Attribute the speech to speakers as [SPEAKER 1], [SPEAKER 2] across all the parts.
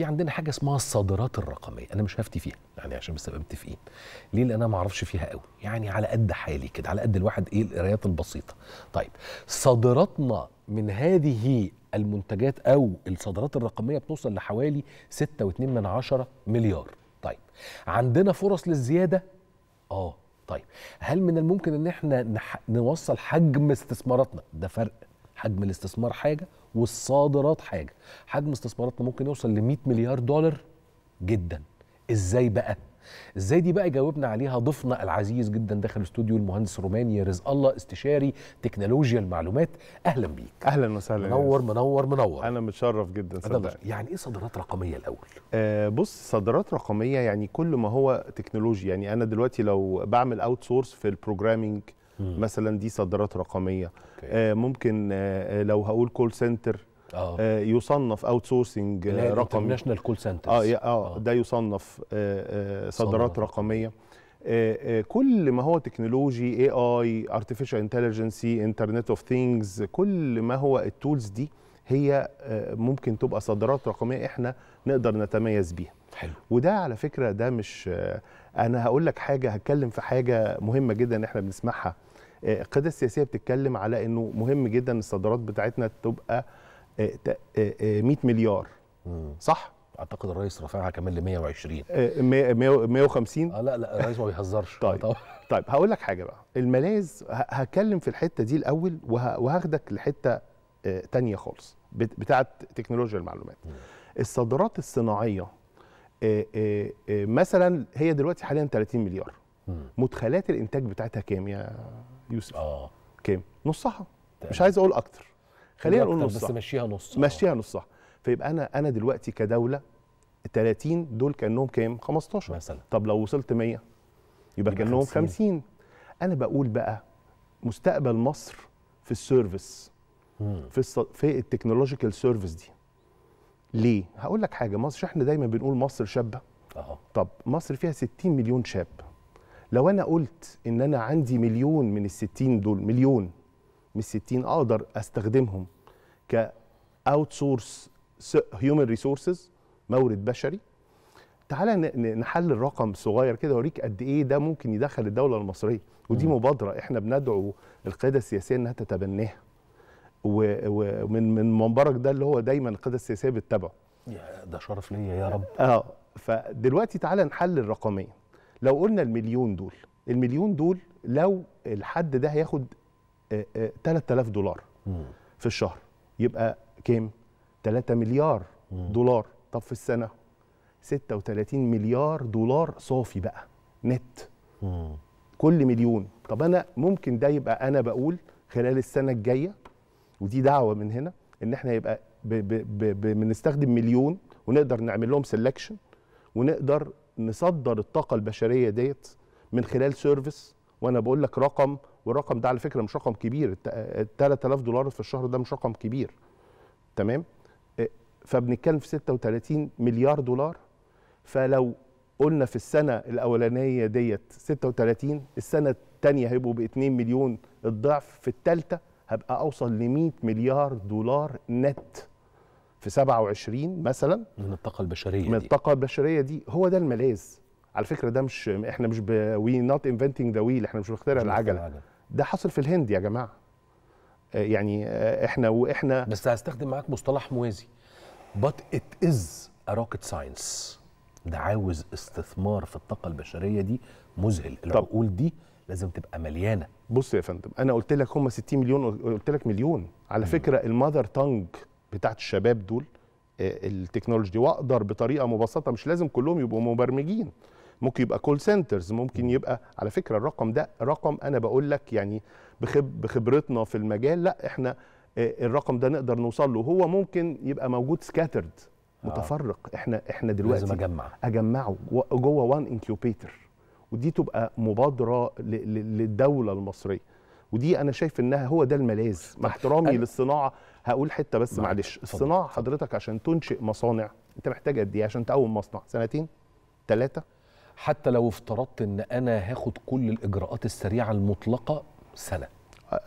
[SPEAKER 1] في عندنا حاجة اسمها الصادرات الرقمية. أنا مش هفتي فيها يعني عشان بس نبقى متفقين ليه؟ لأن أنا ما أعرفش فيها قوي. يعني على قد حالي كده على قد الواحد إيه القرايات البسيطة. طيب صادراتنا من هذه المنتجات أو الصادرات الرقمية بتوصل لحوالي 6.2 من عشرة مليار. طيب عندنا فرص للزيادة؟ آه. طيب هل من الممكن إن إحنا نح... نوصل حجم استثماراتنا؟ ده فرق. حجم الاستثمار حاجة والصادرات حاجة. حجم استثماراتنا ممكن يوصل ل 100 مليار دولار جدا. إزاي بقى؟ إزاي دي بقى يجاوبنا عليها ضيفنا العزيز جدا داخل الاستوديو المهندس روماني رزق الله استشاري تكنولوجيا المعلومات. أهلا بيك.
[SPEAKER 2] أهلا وسهلا
[SPEAKER 1] منور منور منور.
[SPEAKER 2] أنا متشرف جدا صدق
[SPEAKER 1] يعني إيه صادرات رقمية الأول؟
[SPEAKER 2] آه بص صادرات رقمية يعني كل ما هو تكنولوجيا. يعني أنا دلوقتي لو بعمل outsource في ال programming مثلا دي صادرات
[SPEAKER 1] رقمية.
[SPEAKER 2] آه ممكن آه لو هقول call center
[SPEAKER 1] آه.
[SPEAKER 2] آه يصنف outsourcing رقمي.
[SPEAKER 1] international call
[SPEAKER 2] centers آه آه ده يصنف آه، آه، صادرات رقمية. آه، آه، كل ما هو تكنولوجي AI artificial intelligence internet of things كل ما هو ال tools دي هي آه، ممكن تبقى صادرات رقمية إحنا نقدر نتميز بيها.
[SPEAKER 1] حلو.
[SPEAKER 2] وده على فكرة ده مش آه، أنا هقول لك حاجة هتكلم في حاجة مهمة جدا إحنا بنسمعها. آه، القيادة السياسية بتتكلم على إنه مهم جدا الصادرات بتاعتنا تبقى آه، ت- آه، آه، 100 مليار. صح؟
[SPEAKER 1] أعتقد الرئيس رافعها كمان ل 120
[SPEAKER 2] آه، 100 100 150
[SPEAKER 1] آه لا لا الرئيس ما بيهزرش.
[SPEAKER 2] طيب.
[SPEAKER 1] طبعا
[SPEAKER 2] طيب هقول لك حاجة بقى. الملاذ هتكلم في الحتة دي الأول وه- وهاخدك لحتة آه، تانية خالص بت- بتاعه تكنولوجيا المعلومات. الصادرات الصناعية آه، آه، آه، مثلا هي دلوقتي حاليا 30 مليار. مدخلات الإنتاج بتاعتها كام يا يوسف.
[SPEAKER 1] آه.
[SPEAKER 2] كام نصها. مش. عايز أقول أكتر. خلينا نقول
[SPEAKER 1] بس
[SPEAKER 2] نصها.
[SPEAKER 1] مشيها نص.
[SPEAKER 2] مشيها نصها. فيبقى أنا أنا دلوقتي كدولة 30 دول كأنهم كام؟ 15
[SPEAKER 1] مثلا.
[SPEAKER 2] طب لو وصلت 100 يبقى
[SPEAKER 1] يبقى
[SPEAKER 2] كأنهم
[SPEAKER 1] 50.
[SPEAKER 2] 50 أنا بقول بقى مستقبل مصر في السيرفيس. في الص... في ال technological service دي. ليه؟ هقول لك حاجة. مصر إحنا دايما بنقول مصر شابة.
[SPEAKER 1] آه
[SPEAKER 2] طب مصر فيها 60 مليون شاب. لو أنا قلت إن أنا عندي مليون من ال 60 دول مليون من ال 60 أقدر أستخدمهم ك outsource human resources مورد بشري. تعالى نحلل رقم صغير كده اوريك قد إيه ده ممكن يدخل الدولة المصرية. ودي. مبادرة إحنا بندعو القيادة السياسية إنها تتبناها. ومن من منبرك ده اللي هو دايما القيادة السياسية بتتبعه
[SPEAKER 1] ده شرف ليا يا رب.
[SPEAKER 2] آه فدلوقتي تعالى نحلل رقميا لو قلنا المليون دول المليون دول لو الحد ده هياخد آه، آه، 3000 دولار. في الشهر يبقى كام 3 مليار. دولار طب في السنة 36 مليار دولار صافي بقى نت. كل مليون طب أنا ممكن ده يبقى أنا بقول خلال السنة الجاية ودي دعوة من هنا إن إحنا يبقى بنستخدم مليون ونقدر نعمل لهم سelection ونقدر نصدر الطاقة البشرية ديت من خلال سيرفيس وأنا بقول لك رقم والرقم ده على فكرة مش رقم كبير ال 3000 دولار في الشهر ده مش رقم كبير. تمام؟ إيه، فبنتكلم في 36 مليار دولار. فلو قلنا في السنة الأولانية ديت 36 السنة الثانية هيبقوا ب 2 مليون الضعف في الثالثه هبقى أوصل ل 100 مليار دولار نت. في 27 مثلا
[SPEAKER 1] من الطاقة البشرية
[SPEAKER 2] من الطاقة البشرية دي. هو ده الملاذ. على فكرة ده مش إحنا مش we're not inventing the wheel إحنا مش بنخترع العجله. ده حصل في الهند يا جماعة. آه، يعني آه، إحنا وإحنا
[SPEAKER 1] بس هستخدم معاك مصطلح موازي. But it is a rocket science. ده عاوز استثمار في الطاقة البشرية دي. مذهل. العقول دي لازم تبقى مليانة.
[SPEAKER 2] بص يا فندم أنا قلت لك هم 60 مليون قلت لك مليون. على فكرة ال mother tongue بتاعت الشباب دول آه، ال technology واقدر بطريقة مبسطة مش لازم كلهم يبقوا مبرمجين. ممكن يبقى call centers ممكن يبقى على فكرة الرقم ده رقم أنا بقول لك يعني بخب بخبرتنا في المجال لا إحنا آه، الرقم ده نقدر نوصل له. هو ممكن يبقى موجود سكاترد متفرق. إحنا إحنا دلوقتي
[SPEAKER 1] لازم
[SPEAKER 2] أجمع. أجمعه. جوه وان انكيوبيتر ودي تبقى مبادرة للدولة المصرية. ودي أنا شايف إنها هو ده الملاذ. مع احترامي للصناعة هقول حتة بس. معلش. الصناعة حضرتك عشان تنشئ مصانع أنت محتاج قد إيه عشان تقوم مصنع؟ سنتين؟ ثلاثة
[SPEAKER 1] حتى لو افترضت إن أنا هاخد كل الإجراءات السريعة المطلقة
[SPEAKER 2] سنة.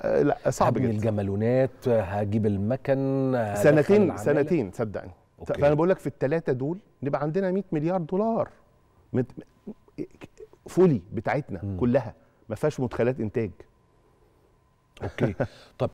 [SPEAKER 2] لا صعب جدا.
[SPEAKER 1] الجمالونات هجيب المكن
[SPEAKER 2] سنتين. سنتين صدقني.
[SPEAKER 1] Okay.
[SPEAKER 2] فأنا بقول لك في الثلاثه دول نبقى عندنا 100 مليار دولار. fully بتاعتنا
[SPEAKER 1] مم.
[SPEAKER 2] كلها. ما فيهاش مدخلات إنتاج.
[SPEAKER 1] Okay. طب